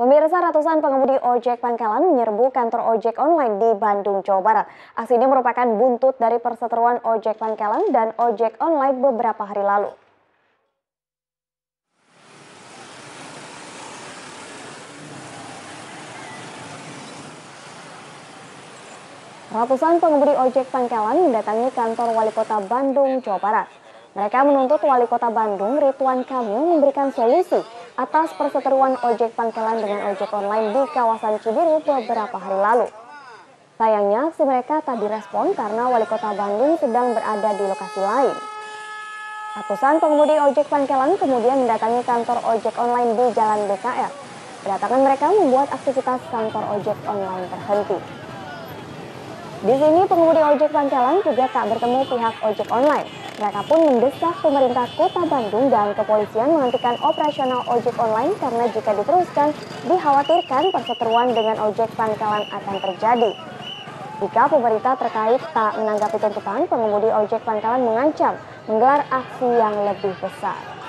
Pemirsa ratusan pengemudi ojek pangkalan menyerbu kantor ojek online di Bandung, Jawa Barat. Aksi ini merupakan buntut dari perseteruan ojek pangkalan dan ojek online beberapa hari lalu. Ratusan pengemudi ojek pangkalan mendatangi kantor Wali Kota Bandung, Jawa Barat. Mereka menuntut Wali Kota Bandung, Ridwan Kamil, memberikan solusi atas perseteruan ojek pangkalan dengan ojek online di kawasan Cibiru beberapa hari lalu. Sayangnya, aksi mereka tak direspon karena wali kota Bandung sedang berada di lokasi lain. Ratusan pengemudi ojek pangkalan kemudian mendatangi kantor ojek online di Jalan BKR. Kedatangan mereka membuat aktivitas kantor ojek online terhenti. Di sini pengemudi ojek pangkalan juga tak bertemu pihak ojek online. Mereka pun mendesak pemerintah kota Bandung dan kepolisian menghentikan operasional ojek online karena jika diteruskan, dikhawatirkan perseteruan dengan ojek pangkalan akan terjadi. Jika pemerintah terkait tak menanggapi tuntutan, pengemudi ojek pangkalan mengancam menggelar aksi yang lebih besar.